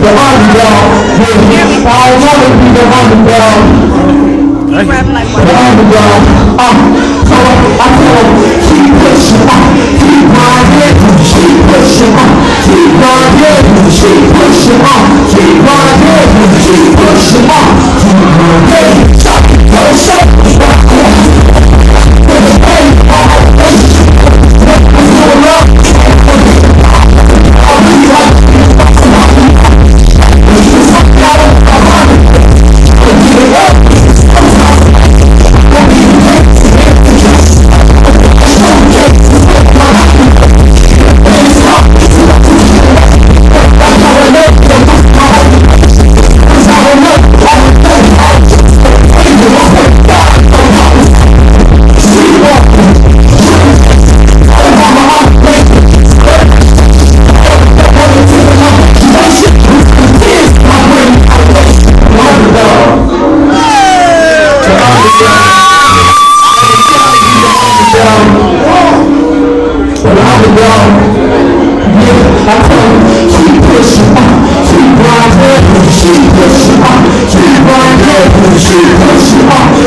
the underdog. I want be the underdog. The underdog. So I 五十五五十二五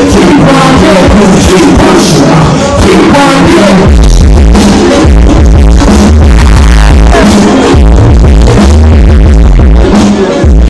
是五五